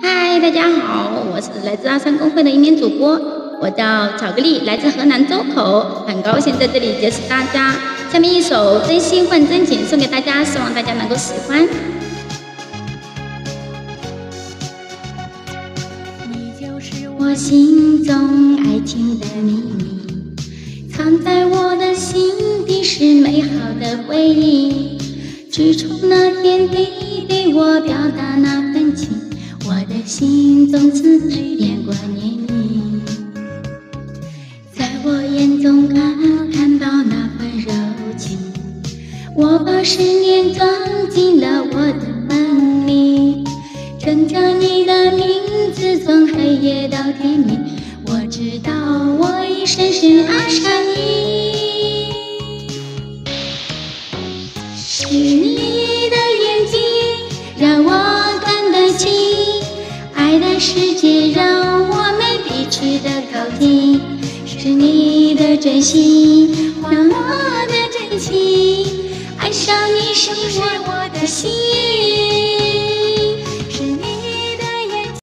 嗨，大家好，我是来自阿三公会的一名主播，我叫巧克力，来自河南周口，很高兴在这里结识大家。下面一首《真心换真情》送给大家，希望大家能够喜欢。你就是我心中爱情的秘密，藏在我的心底是美好的回忆。只从那天你对我表达那份情，我的心从此变挂念你。在我眼中看看到那份柔情，我把思念装进了我的梦里，称着你的名字从黑夜到天明，我知道我已深深爱上你。是你的眼睛让我，世界让我们彼此的靠近。是你的真心换我的真情，爱上你是我的心。